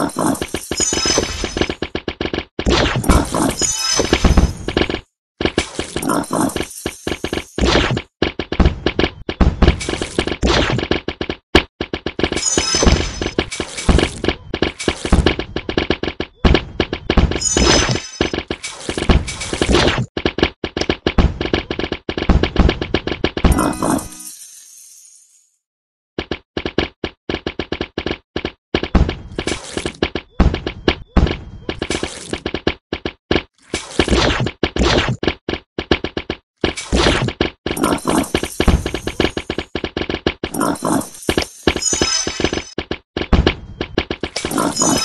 Uh-huh.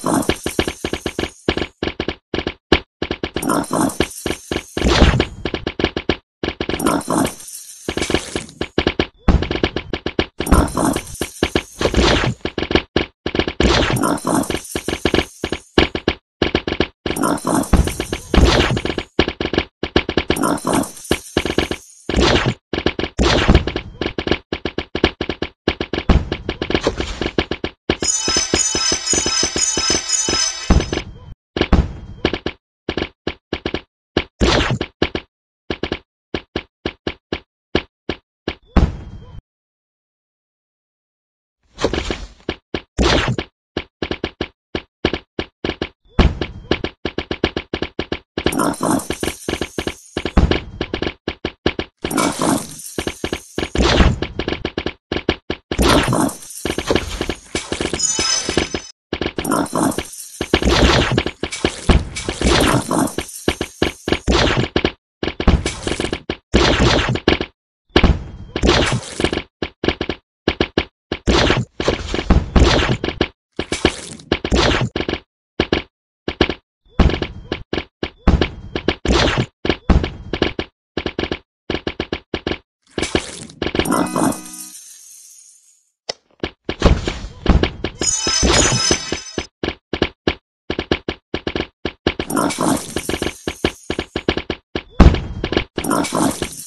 Bye. Uh-huh. Thank you.